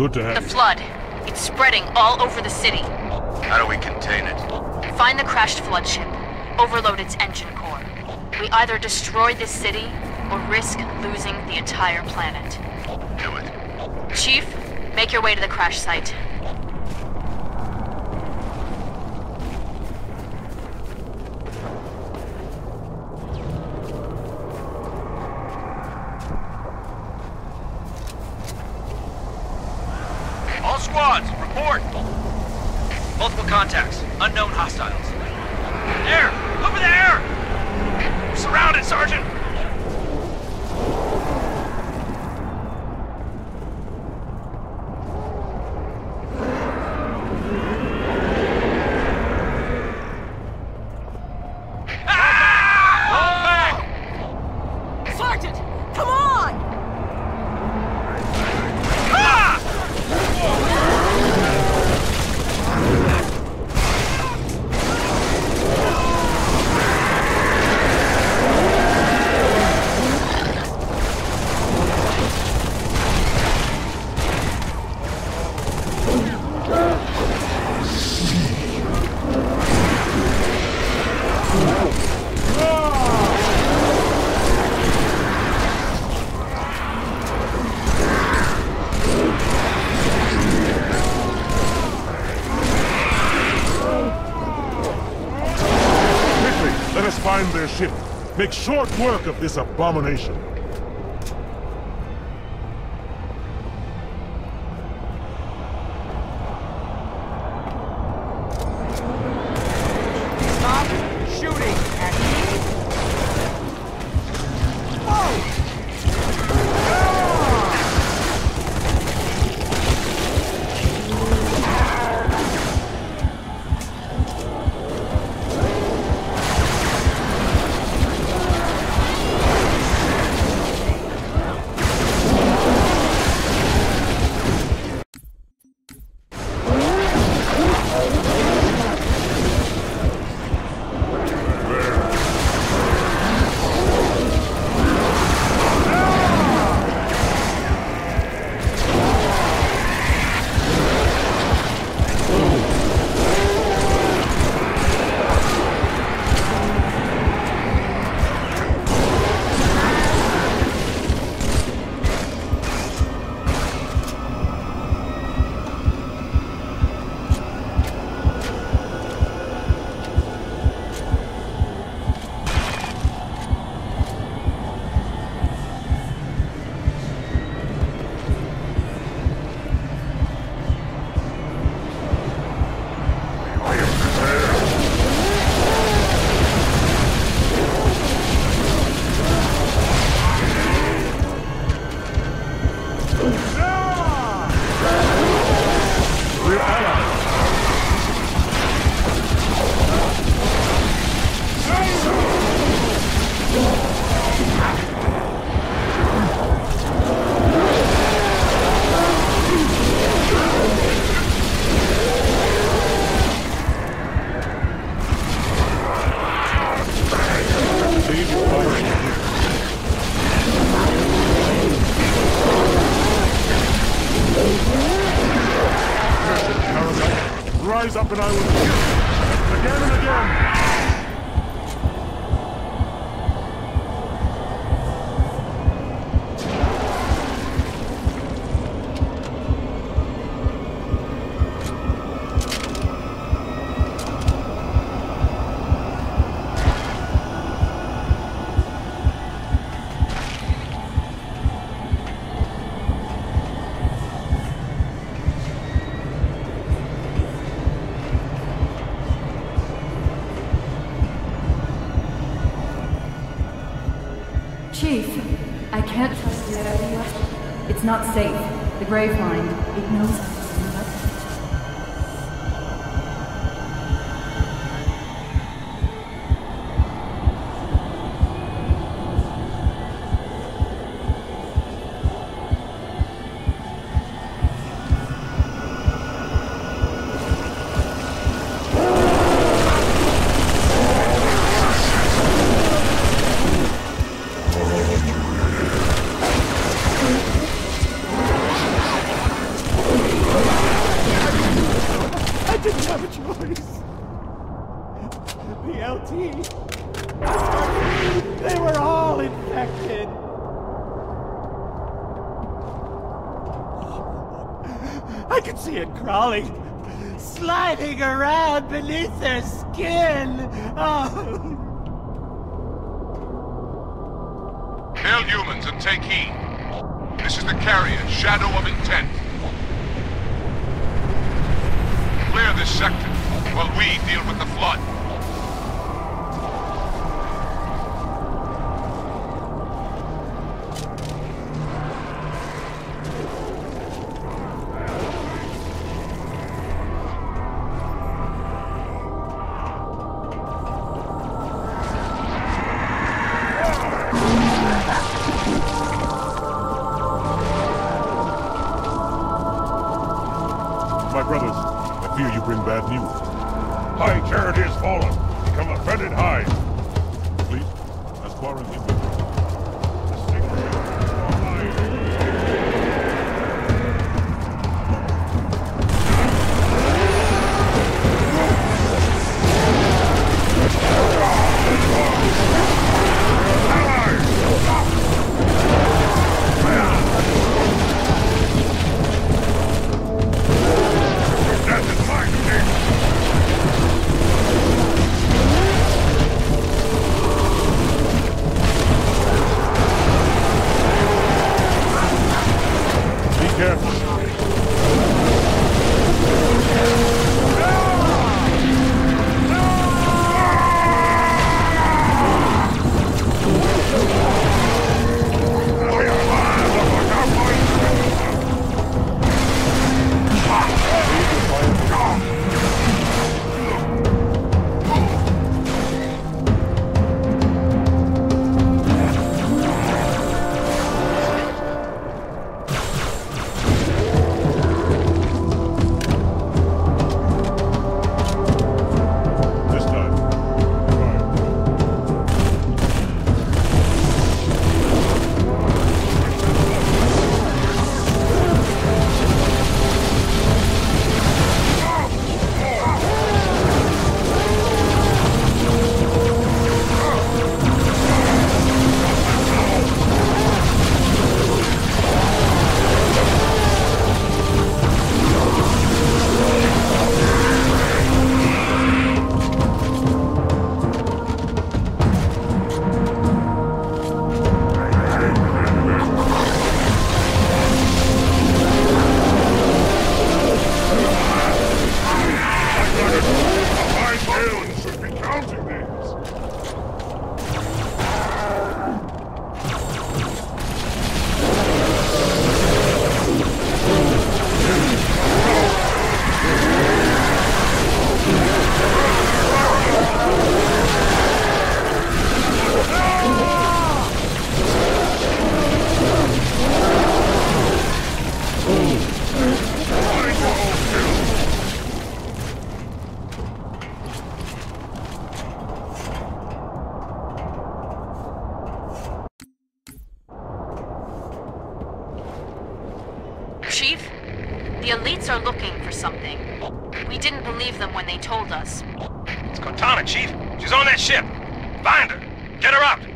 Good to have The you. flood. It's spreading all over the city. How do we contain it? Find the crashed flood ship. Overload its engine core. We either destroy this city or risk losing the entire planet. Do it. Chief, make your way to the crash site. All squads, report! Multiple contacts. Unknown hostiles. There! Over there! We're surrounded, Sergeant! Sergeant, come on! Their ship. Make short work of this abomination. Not safe. The Gravemind, it knows. The LT. They were all infected. I could see it crawling, sliding around beneath their skin. Oh. Humans and take heed. This is the carrier, Shadow of Intent. Clear this sector while we deal with the flood. The elites are looking for something. We didn't believe them when they told us. It's Cortana, Chief. She's on that ship. Find her. Get her out.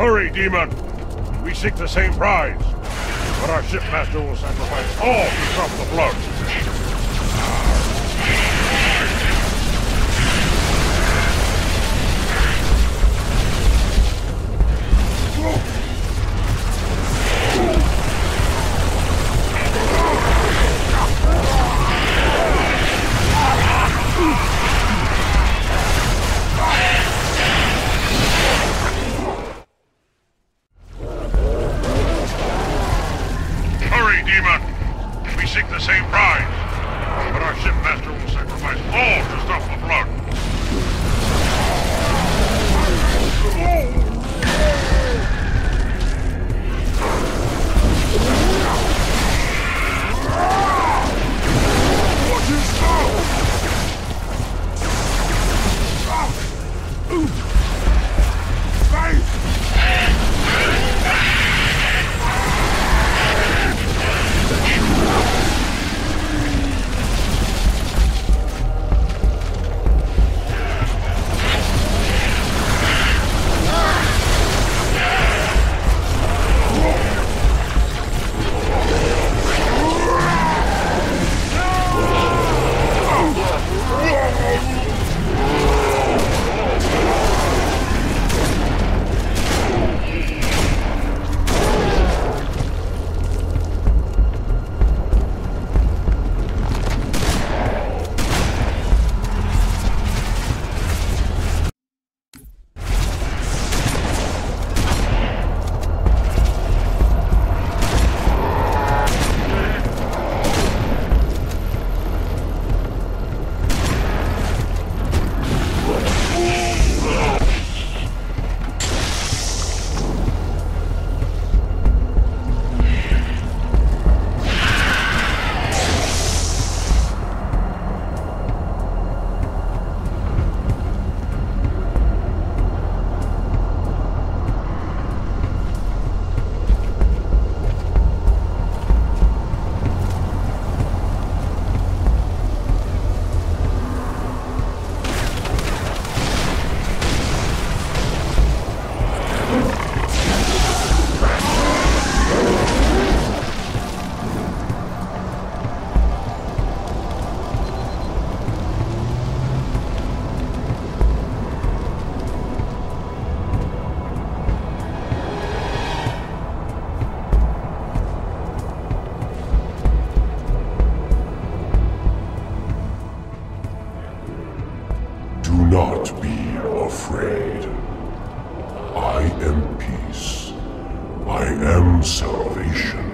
Hurry, demon! We seek the same prize, but our shipmaster will sacrifice all to stop the flood. We seek the same prize. But our shipmaster will sacrifice all to stop the flood. Oh. Afraid. I am peace. I am salvation.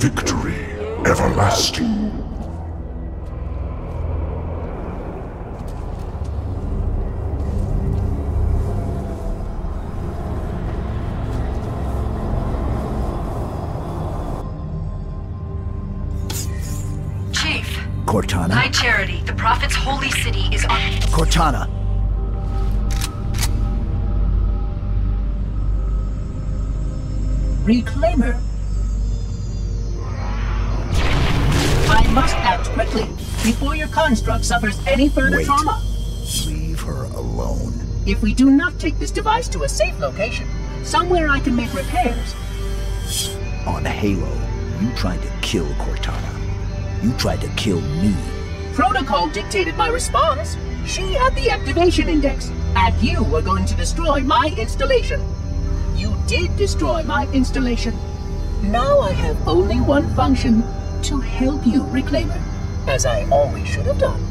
Victory everlasting. Chief, Cortana? High Charity, the Prophet's holy city is on. Cortana! Reclaimer. Must act quickly before your construct suffers any further Wait. trauma. Leave her alone. If we do not take this device to a safe location, somewhere I can make repairs, On Halo, you tried to kill Cortana. You tried to kill me. protocol dictated my response. She had the activation index, and you were going to destroy my installation. You did destroy my installation. Now I have only one function to help you, reclaim Reclaimer, as I always should have done.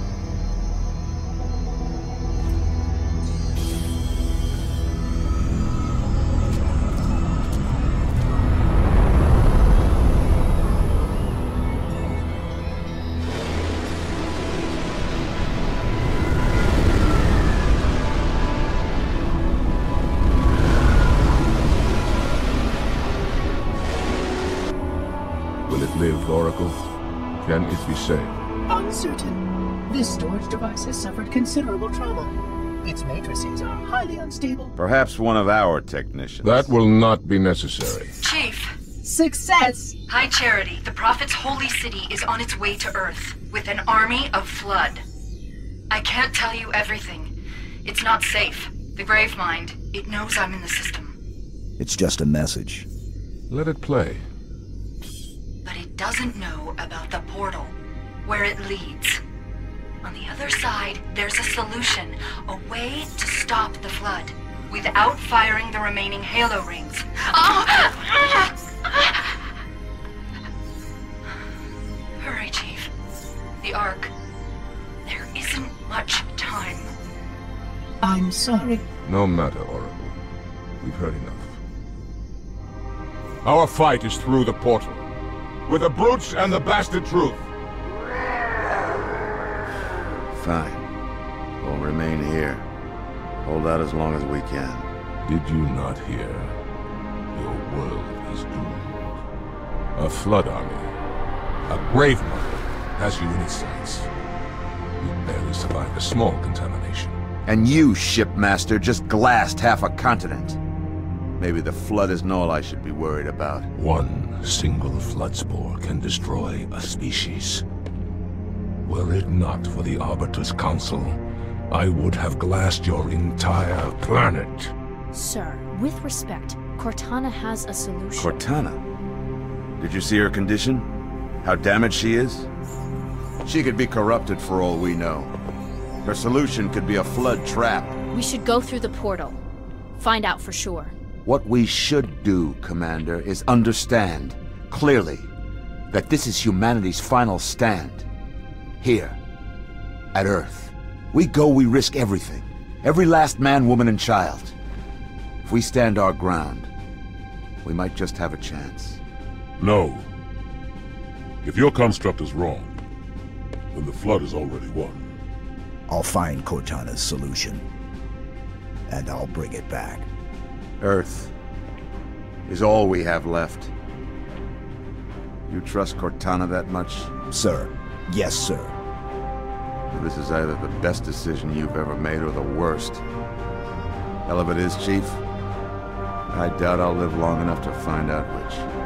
Storage has suffered considerable trauma. Its matrices are highly unstable. Perhaps one of our technicians. That will not be necessary. Chief, Success! High Charity, the Prophet's holy city is on its way to Earth with an army of Flood. I can't tell you everything. It's not safe. The Gravemind, it knows I'm in the system. It's just a message. Let it play. But it doesn't know about the portal, where it leads. On the other side, there's a solution. A way to stop the flood. Without firing the remaining halo rings. Oh! Hurry, Chief. The Ark. There isn't much time. I'm sorry. No matter, Oracle. We've heard enough. Our fight is through the portal. With the brutes and the bastard truth. Fine. We'll remain here. Hold out as long as we can. Did you not hear? Your world is doomed. A flood army, a Gravemind, has you in its sights. You barely survived a small contamination. And you, shipmaster, just glassed half a continent. Maybe the flood isn't all I should be worried about. One single flood spore can destroy a species. Were it not for the Arbiter's counsel, I would have glassed your entire planet. Sir, with respect, Cortana has a solution. Cortana? Did you see her condition? How damaged she is? She could be corrupted for all we know. Her solution could be a flood trap. We should go through the portal. Find out for sure. What we should do, Commander, is understand, clearly, that this is humanity's final stand. Here. At Earth. We go, we risk everything. Every last man, woman, and child. If we stand our ground, we might just have a chance. No. If your construct is wrong, then the Flood is already won. I'll find Cortana's solution. And I'll bring it back. Earth is all we have left. You trust Cortana that much? Sir. Yes, sir. This is either the best decision you've ever made or the worst. Hell of it is, Chief. I doubt I'll live long enough to find out which.